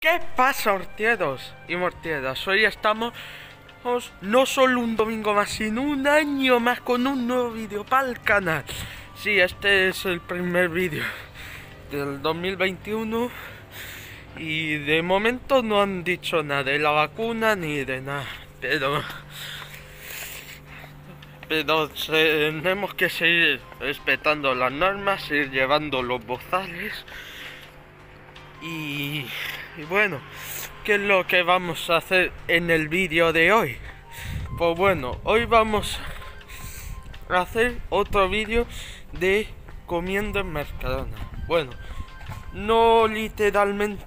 ¿Qué pasa, hortieros y mortieras? Hoy estamos no solo un domingo más, sino un año más con un nuevo vídeo para el canal. Sí, este es el primer vídeo del 2021 y de momento no han dicho nada de la vacuna ni de nada, pero pero tenemos que seguir respetando las normas, ir llevando los bozales y, bueno, ¿qué es lo que vamos a hacer en el vídeo de hoy? Pues bueno, hoy vamos a hacer otro vídeo de comiendo en Mercadona. Bueno, no literalmente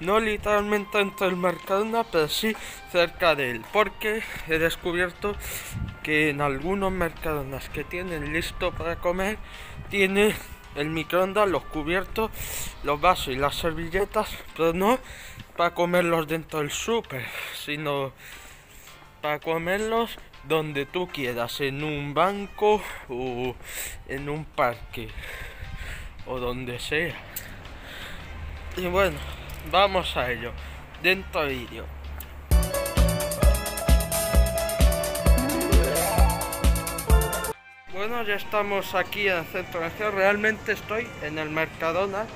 no literalmente dentro del Mercadona, pero sí cerca de él, porque he descubierto que en algunos Mercadonas que tienen listo para comer, tiene el microondas, los cubiertos, los vasos y las servilletas, pero no para comerlos dentro del súper, sino para comerlos donde tú quieras, en un banco o en un parque o donde sea. Y bueno, vamos a ello, dentro vídeo. Bueno, ya estamos aquí en el centro ciudad. Realmente estoy en el Mercadona,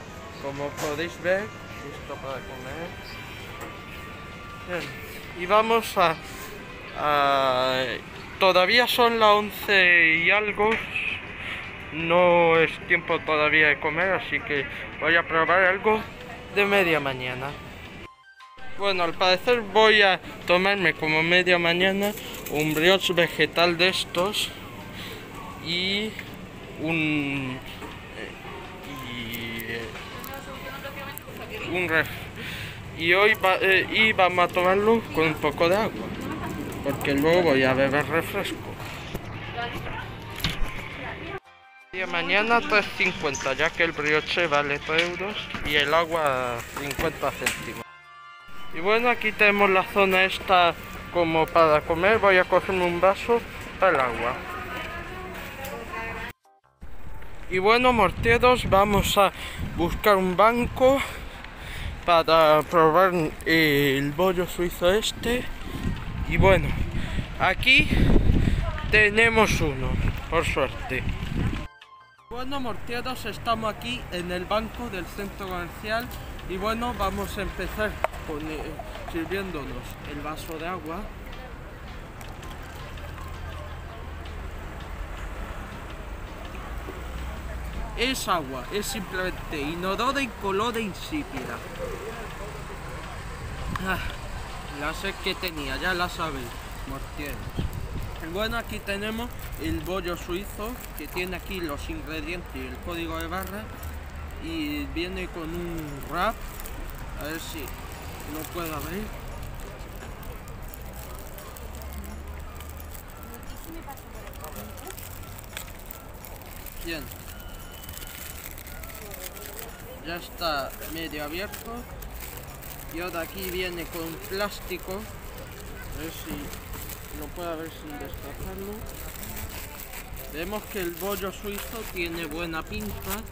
como podéis ver, listo para comer. Y vamos a, Todavía son las 11 y algo. No es tiempo todavía de comer, así que voy a probar algo de media mañana. Bueno, al parecer voy a tomarme como media mañana un brioche vegetal de estos y un y, un ref. Y hoy va, eh, y vamos a tomarlo con un poco de agua, porque luego voy a beber refresco. Y mañana 3.50, ya que el brioche vale 3 euros y el agua 50 céntimos. Y bueno, aquí tenemos la zona esta como para comer. Voy a cogerme un vaso para el agua. Y bueno, morteros, vamos a buscar un banco para probar el bollo suizo este. Y bueno, aquí tenemos uno, por suerte. Bueno, morteros, estamos aquí en el banco del centro comercial. Y bueno, vamos a empezar eh, sirviéndonos el vaso de agua. Es agua, es simplemente inodora y color de insípida. Ah, la sed que tenía, ya la sabéis, mortieros. Bueno, aquí tenemos el bollo suizo, que tiene aquí los ingredientes y el código de barra. Y viene con un wrap, a ver si lo puedo abrir. Bien ya está medio abierto. Y ahora aquí viene con plástico. A ver si lo puedo ver sin destacarlo vemos que el bollo suizo tiene buena pinta.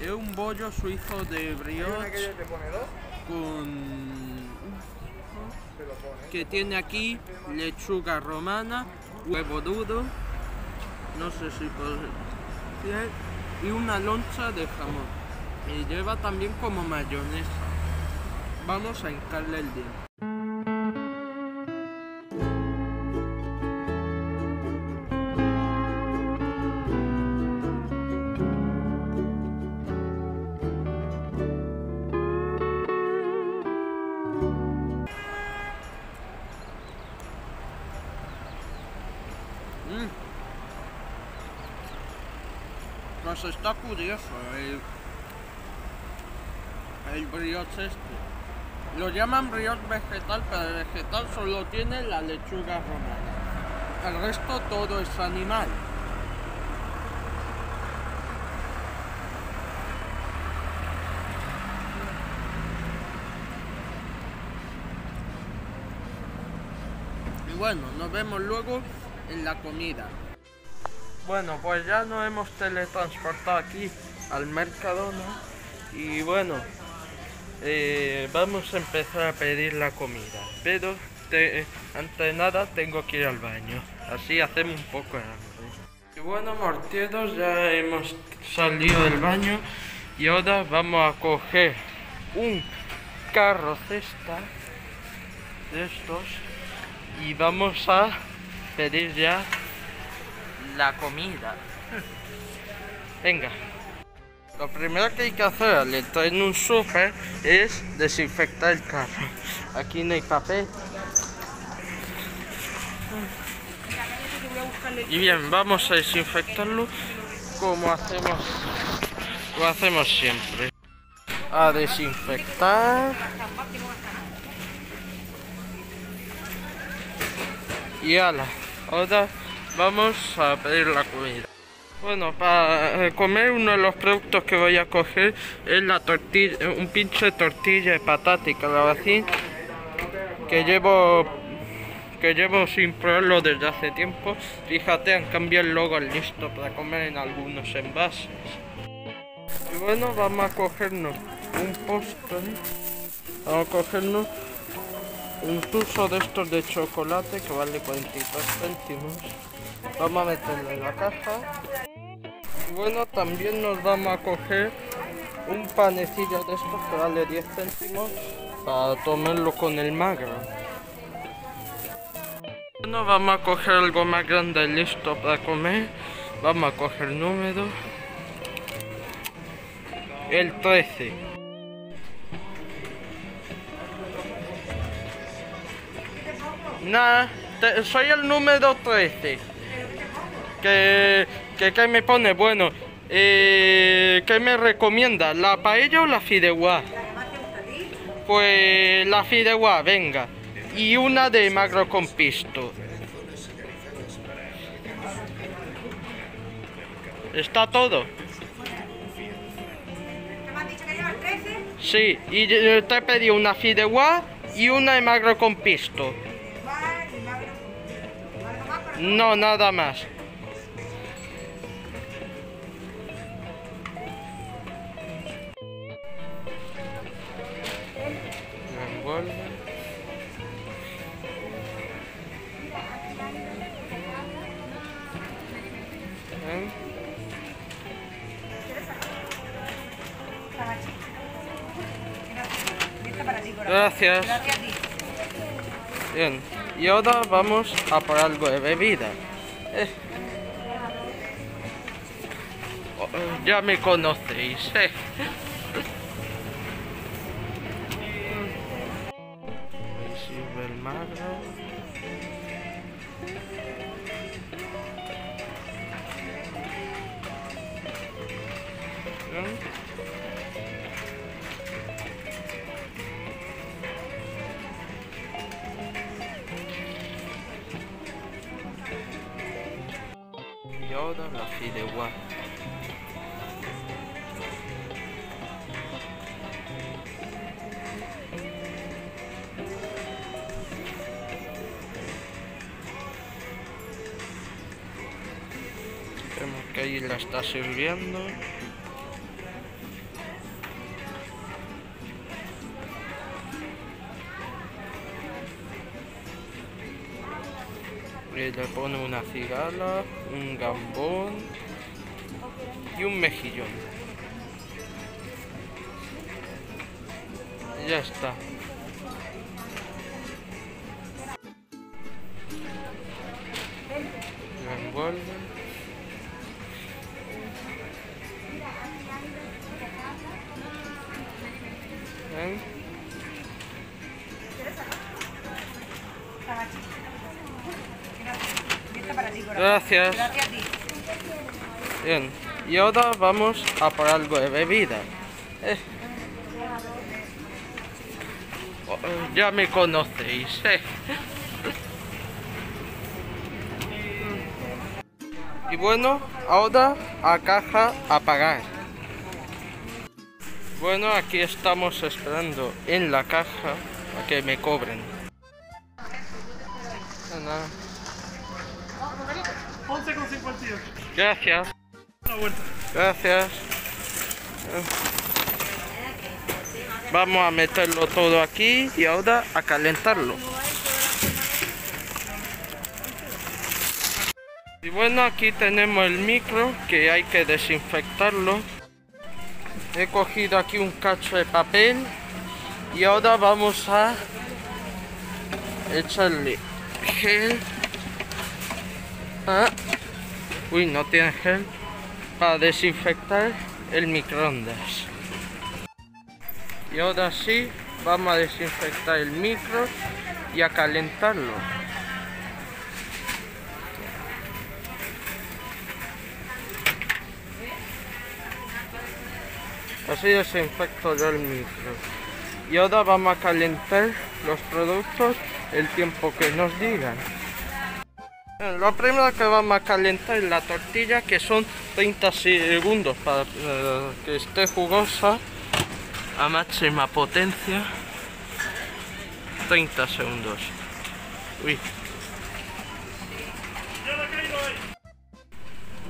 Es un bollo suizo de brioche con que tiene aquí lechuga romana huevo duro no sé si puedo y una loncha de jamón y lleva también como mayonesa. Vamos a hincarle el dedo. Mm. Pues está curioso. Eh el brioche este. Lo llaman brioche vegetal, pero el vegetal solo tiene la lechuga romana. El resto todo es animal. Y bueno, nos vemos luego en la comida. Bueno, pues ya nos hemos teletransportado aquí al Mercadona y bueno, eh, vamos a empezar a pedir la comida. Pero te- antes de nada tengo que ir al baño. Así hacemos un poco de hambre. Y bueno, mortieros, ya hemos salido del baño y ahora vamos a coger un carro cesta de estos y vamos a pedir ya la comida. Venga. Lo primero que hay que hacer al entrar en un súper es desinfectar el carro. Aquí no hay papel. Y bien, vamos a desinfectarlo como hacemos, lo hacemos siempre. A desinfectar. Y ala, ahora vamos a pedir la comida. Bueno, para eh, comer uno de los productos que voy a coger es la tortilla, un pinche tortilla de patata y calabacín que llevo que llevo sin probarlo desde hace tiempo. Fíjate, han cambiado el logo al listo para comer en algunos envases. Y bueno, vamos a cogernos un postre. Vamos a cogernos un tuzo de estos de chocolate que vale 43 céntimos. Vamos a meterlo en la caja. Y bueno, también nos vamos a coger un panecillo de estos que vale 10 céntimos para tomarlo con el magro. Bueno, vamos a coger algo más grande listo para comer. Vamos a coger número. El 13. Nah, te- soy el número 13. Que, que, que me pone, bueno, eh, ¿qué me recomienda? ¿La paella o la fideuá? Pues la fideuá, venga. Y una de magro con pisto. ¿Está todo? ¿Qué me has dicho que lleva el 13? Sí, y te he pedido una fideuá y una de magro con pisto. No, nada más. Gracias. Bien, y ahora vamos a por algo de bebida. Eh. Oh, Ya me conocéis, eh. La fideuá. Vemos que ahí la está sirviendo. Le pone una cigala, un gambón y un mejillón. Ya está. Lo envuelve. Gracias. Bien, y ahora vamos a por algo de bebida. Eh. Oh, ya me conocéis, eh. Y bueno, ahora a caja a pagar. Bueno, aquí estamos esperando en la caja a que me cobren. De nada. 11 con 52. Gracias. Una vuelta. Gracias. Vamos a meterlo todo aquí y ahora a calentarlo. Y bueno, aquí tenemos el micro que hay que desinfectarlo. He cogido aquí un cacho de papel y ahora vamos a echarle gel. Ah. Uy, no tiene gel para desinfectar el microondas. Y ahora sí, vamos a desinfectar el micro y a calentarlo. Así desinfecto yo el micro. Y ahora vamos a calentar los productos el tiempo que nos digan. Lo primero que vamos a calentar es la tortilla, que son 30 segundos para eh, que esté jugosa a máxima potencia. 30 segundos. Uy.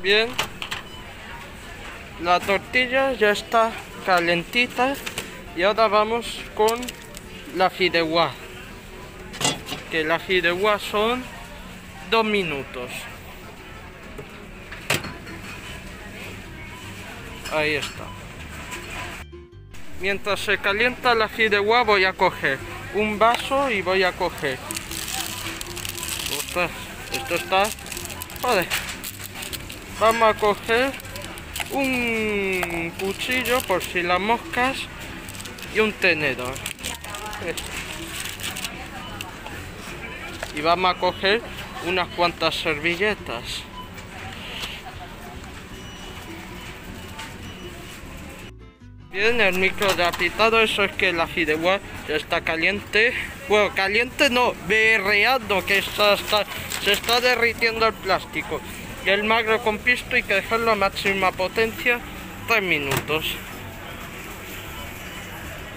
Bien. La tortilla ya está calentita y ahora vamos con la fideuá. Que la fideuá son dos minutos. Ahí está. Mientras se calienta la fideuá voy a coger un vaso y voy a coger. Esto está... Vamos a coger un cuchillo por si las moscas y un tenedor. Y vamos a coger unas cuantas servilletas. Bien, el micro de apitado, eso es que la fideuá ya está caliente. Bueno, caliente no, berreando, que está, está, se está derritiendo el plástico. Y el magro con pisto hay que dejarlo a máxima potencia 3 minutos.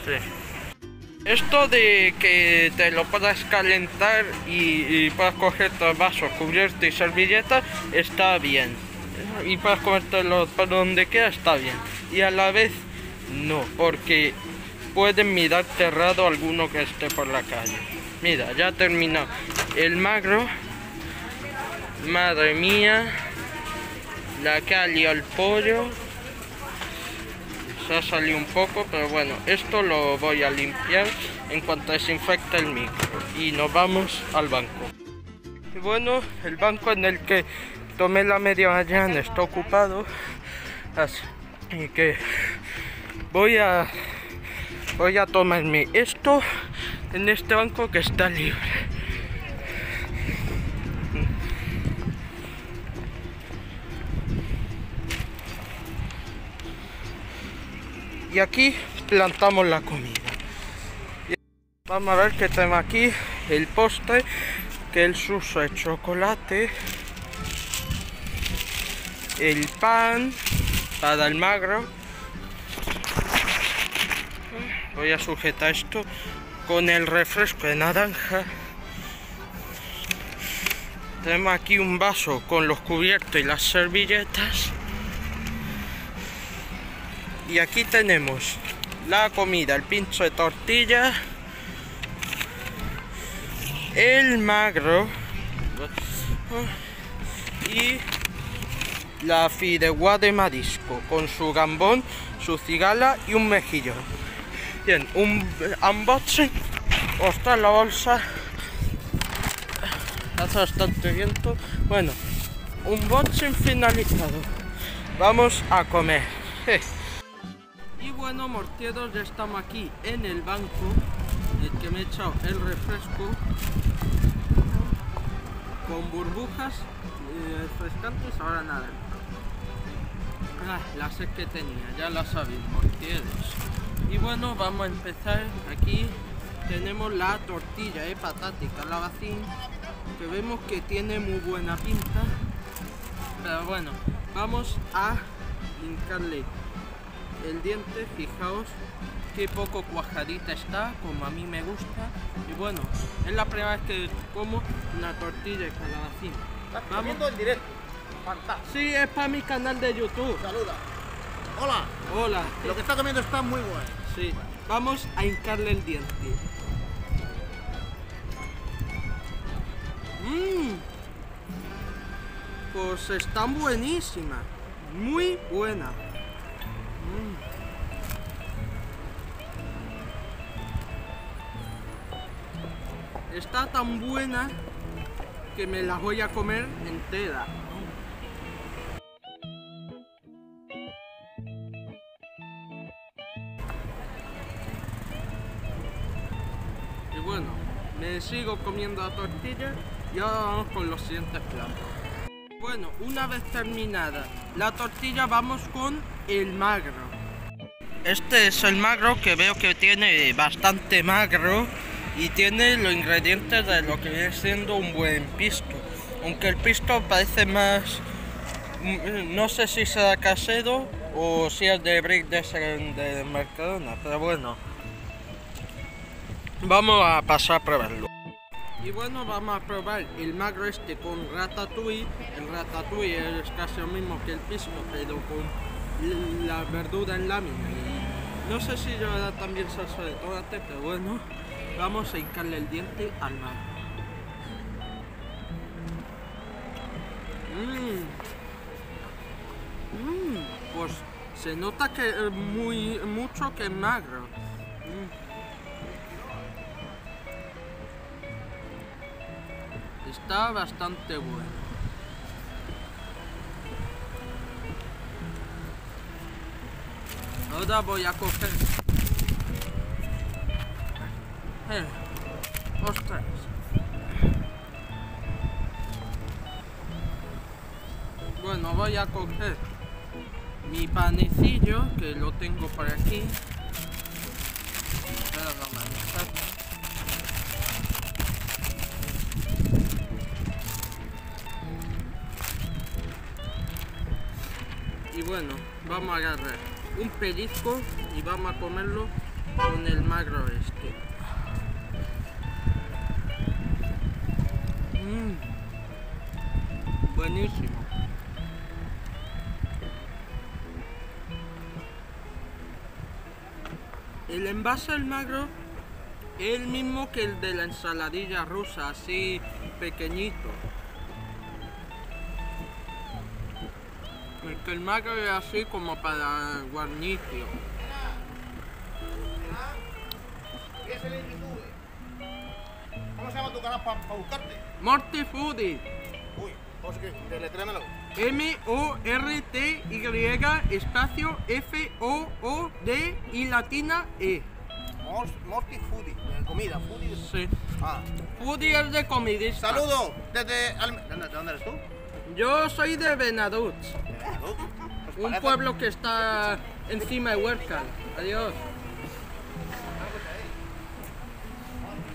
Sí. Esto de que te lo puedas calentar y, y puedas coger tus vasos, cubierto y servilletas, está bien. Y puedas comértelo por donde quiera, está bien. Y a la vez, no, porque pueden mirar cerrado alguno que esté por la calle. Mira, ya ha terminado. El magro, madre mía, la calle al pollo. Se ha salido un poco, pero bueno, esto lo voy a limpiar en cuanto desinfecte el micro. Y nos vamos al banco. Y bueno, el banco en el que tomé la media mañana está ocupado. Así que voy a voy a tomarme esto en este banco que está libre. Y aquí plantamos la comida. Vamos a ver que tenemos aquí el postre, que el suso de chocolate, el pan para el magro. Voy a sujetar esto con el refresco de naranja. Tenemos aquí un vaso con los cubiertos y las servilletas. Y aquí tenemos la comida, el pincho de tortilla, el magro y la fideuá de marisco con su gambón, su cigala y un mejillón. Bien, un unboxing. Ostras, la bolsa hace bastante viento. Bueno, unboxing finalizado. Vamos a comer. Bueno, mortieros, ya estamos aquí en el banco, en el que me he echado el refresco con burbujas eh, refrescantes, ahora nada. Ah, la sed que tenía, ya la sabéis, mortieros. Y bueno, vamos a empezar. Aquí tenemos la tortilla de patata y calabacín, que vemos que tiene muy buena pinta. Pero bueno, vamos a hincarle el diente, fijaos qué poco cuajadita está, como a mí me gusta. Y bueno, es la primera vez que como una tortilla de calabacín. Estás comiendo en directo. Fantástico. Sí, es para mi canal de YouTube. Saluda. Hola. Hola. Lo que está comiendo está muy bueno. Sí. vamos a hincarle el diente. Mmm. Pues están buenísimas. Muy buena. Mm. Está tan buena que me la voy a comer entera. Y bueno, me sigo comiendo la tortilla y ahora vamos con los siguientes platos. Bueno, una vez terminada la tortilla vamos con el magro. Este es el magro que veo que tiene bastante magro y tiene los ingredientes de lo que viene siendo un buen pisto. Aunque el pisto parece más, mm, no sé si será casero o si es de Brick de, de Mercadona, pero bueno. Vamos a pasar a probarlo. Y bueno, vamos a probar el magro este con ratatouille. El ratatouille es casi lo mismo que el pisco, pero con la verdura en lámina. No sé si llevará también salsa de tomate, pero bueno, vamos a hincarle el diente al magro. Mmm. Mmm. Pues se nota que es muy mucho que es magro. Mm. Está bastante bueno. Ahora voy a coger... Eh, ostras. Bueno, voy a coger mi panecillo, que lo tengo por aquí. Bueno, vamos a agarrar un pellizco y vamos a comerlo con el magro este. Mm. Buenísimo. El envase del magro es el mismo que el de la ensaladilla rusa, así pequeñito. Que el magro es así como para guarnicio. ¿Cómo se llama tu canal para buscarte? Morty Foodie. Uy, ¿cómo se que deletréamelo? M-O-R-T-Y espacio F-O-O-D y latina E. Mor- Morty Foodie, de comida, foodie. Sí. Ah. Foodie es de comidista. Saludos desde... Alme- ¿De dónde, de dónde eres tú? Yo soy de. Pues un pueblo que está encima de Huércal. Adiós.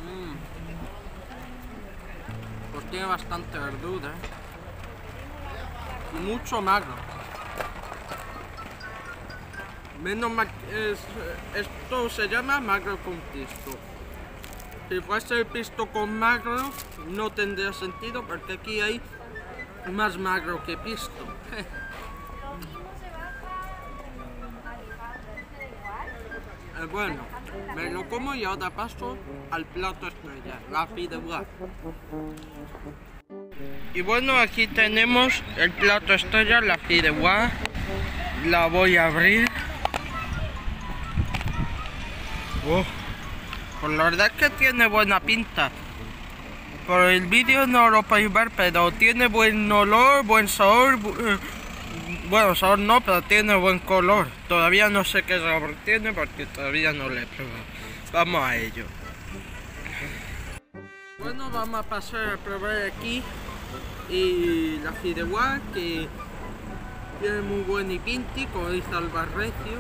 Mm. Pues tiene bastante verdura. ¿eh? Y mucho magro. Menos que es- esto se llama magro con pisto. Si fuese el pisto con magro, no tendría sentido porque aquí hay más magro que pisto. Eh, bueno, me lo como y ahora paso al plato estrella, la fideuá. Y bueno, aquí tenemos el plato estrella, la fideuá. La voy a abrir. Oh, Pues la verdad es que tiene buena pinta. Por el vídeo no lo podéis ver, pero tiene buen olor, buen sabor. eh, Bueno, sabor no, pero tiene buen color. Todavía no sé qué sabor tiene porque todavía no lo he probado. Vamos a ello. Bueno, vamos a pasar a probar aquí y la fideuá que tiene muy buen y pinti, como dice Albarrecio.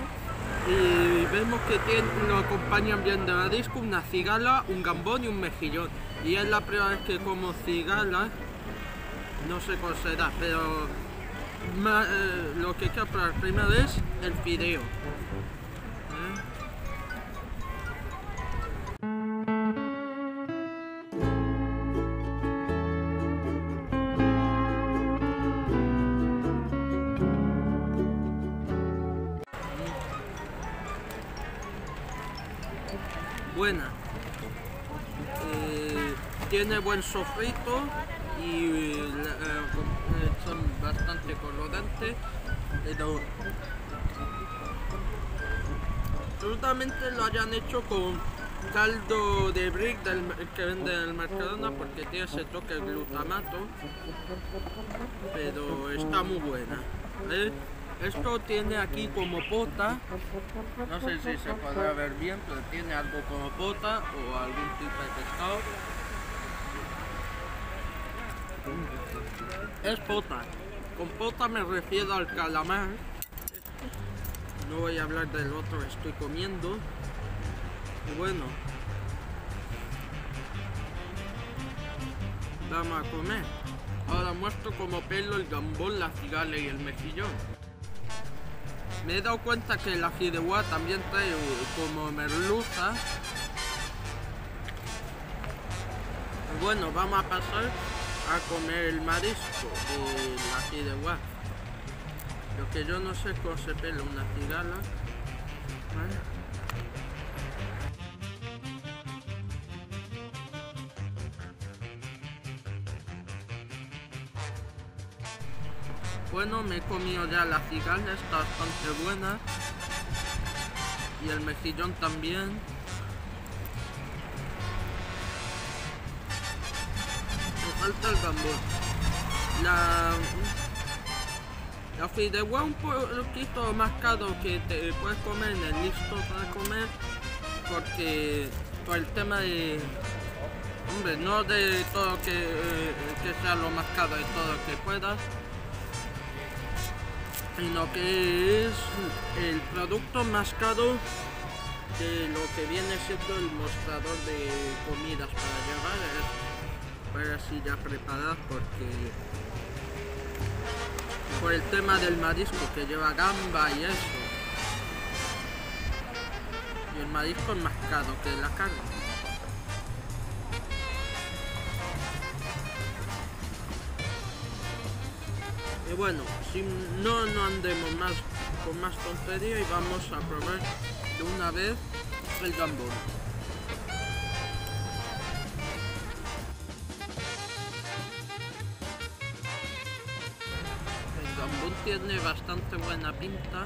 Y vemos que tiene, lo acompañan bien de la disco una cigala, un gambón y un mejillón. Y es la primera vez que como cigala, no sé cuál será, pero eh, lo que quiero probar primero es el fideo. Buena. Eh, tiene buen sofrito y eh, son bastante colorantes, pero absolutamente lo hayan hecho con caldo de brick que vende en el Mercadona porque tiene ese toque de glutamato, pero está muy buena. ¿eh? Esto tiene aquí como pota, no sé si se podrá ver bien, pero tiene algo como pota o algún tipo de pescado. Es pota. Con pota me refiero al calamar. No voy a hablar del otro que estoy comiendo. Y bueno. Vamos a comer. Ahora muestro como pelo el gambón, la cigala y el mejillón. Me he dado cuenta que la fideuá también trae como merluza. Y Bueno, vamos a pasar a comer el marisco de la fideuá. Lo que yo no sé cómo se pela una cigala. Bueno, me he comido ya la cigala, está bastante buena. Y el mejillón también. Me falta el gambón. La... La fideuá un poquito más caro que te puedes comer en el listo para comer. Porque por el tema de... Hombre, no de todo que, eh, que sea lo más caro de todo que puedas sino que es el producto más caro de lo que viene siendo el mostrador de comidas para llevar para así ya preparadas porque por el tema del marisco que lleva gamba y eso. Y el marisco es más caro que la carne Y bueno, si no, no andemos más con más tontería y vamos a probar de una vez el gambón. El gambón tiene bastante buena pinta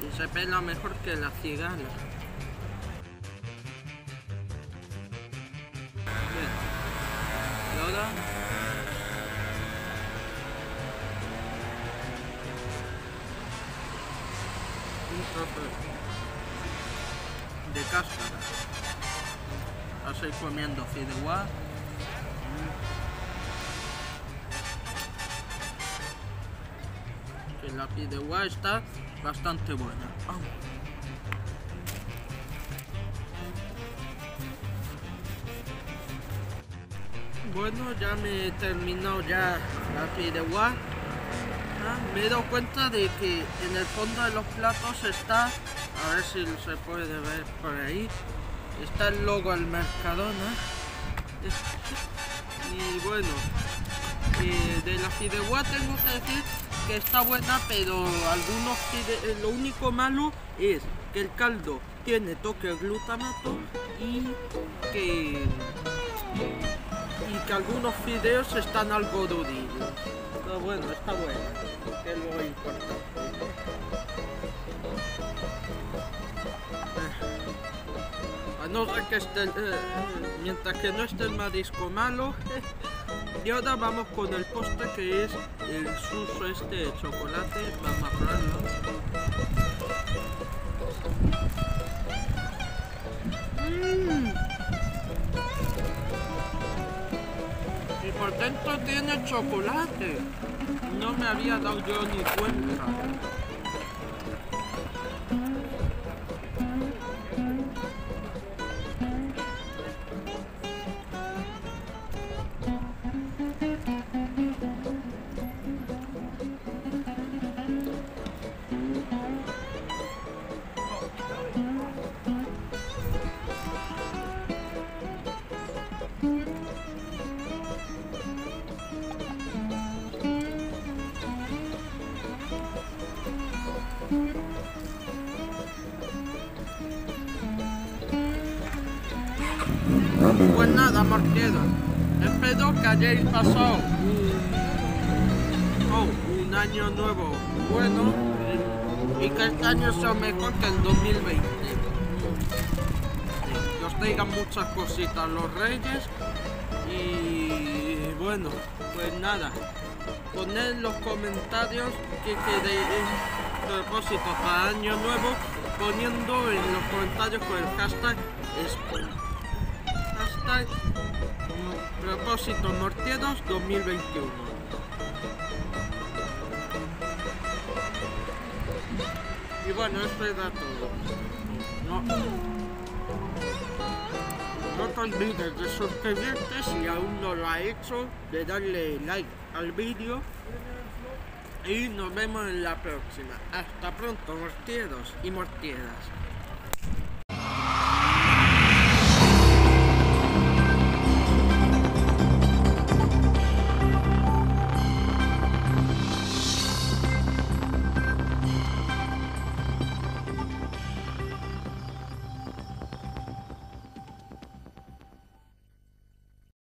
y se pela mejor que la cigala. Estoy comiendo fideuá. Que la fideuá está bastante buena. Bueno, ya me he terminado ya la fideuá. Ah, me he dado cuenta de que en el fondo de los platos está, a ver si se puede ver por ahí, está el logo del Mercadona. Y bueno, eh, de la fideuá tengo que decir que está buena, pero algunos fide- eh, lo único malo es que el caldo tiene toque glutamato y que y que algunos fideos están algo durillos. Pero bueno, está bueno, que es lo importante. No que esté, eh, mientras que no esté el marisco malo. Y ahora vamos con el postre que es el suso este de chocolate. Vamos a probarlo. Mm. Y por dentro tiene chocolate. No me había dado yo ni cuenta. Pues nada, Mortiedo. Espero que hayáis pasado un, oh, un año nuevo bueno y que este año sea mejor que el 2020. Que os traigan muchas cositas los reyes y bueno, pues nada. Poned los comentarios que queréis propósitos para año nuevo poniendo en los comentarios con el hashtag. Mm, propósitos mortieros 2021. Y bueno, esto era todo. No, no te olvides de suscribirte si aún no lo has hecho, de darle like al vídeo y nos vemos en la próxima. Hasta pronto, mortieros y mortieras.